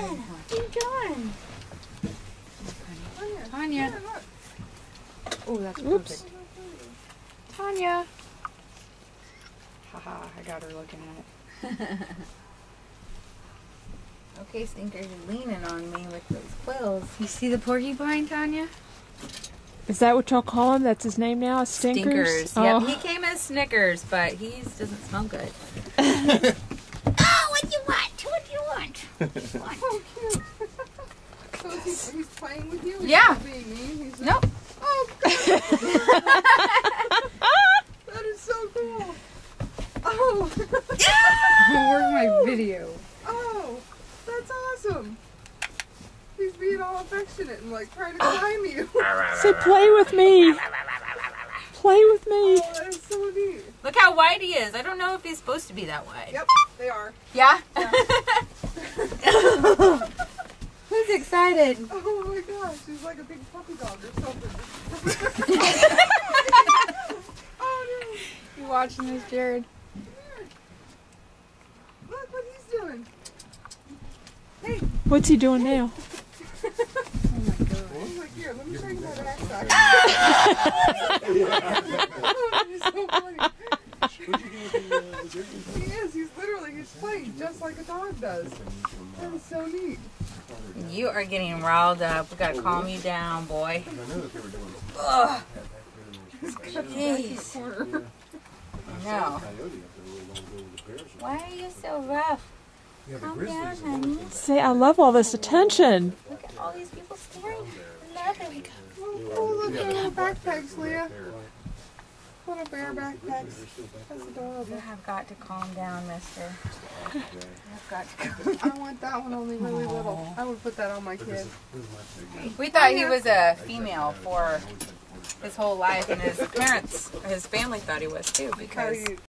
Dad, what are you doing? Tanya. Oh, that's Oops. perfect. Tanya. Haha, I got her looking at it. Okay, Stinker, you're leaning on me with those quills. You see the porcupine, Tanya? Is that what y'all call him? That's his name now? Stinkers? Stinkers. Oh. Yep, he came as Snickers, but he doesn't smell good. Oh, what do you want? What do you want? Oh, cute. so is he, he's playing with you? He's Yeah. not being mean? He's Nope. Oh, that is so cool. Oh, Yeah! Where's my video? oh, that's awesome. He's being all affectionate and like trying to climb you. Say, play with me. Play with me. Oh, that is so neat. Look how wide he is. I don't know if he's supposed to be that wide. Yep, they are. Yeah? Who's excited? Oh my gosh, he's like a big puppy dog or something. oh You watching this, Jared? no, look what he's doing. Hey. What's he doing now? Oh my gosh. He's like, here, let me show you my backside. oh, he's so funny. He is, he's literally, he's playing just like a dog does. That is so neat. You are getting riled up. We gotta calm you down, boy. Ugh. Jeez. No. Why are you so rough? Calm down, honey. Say, I love all this attention. Look at all these people staring. I love it. Oh, look at little backpacks, Leah. Little bear backpacks. That's You have got to calm down, mister. You have got to calm I want that one only really little. I would put that on my kid. We thought he was a female for his whole life, and his parents, his family thought he was too, because you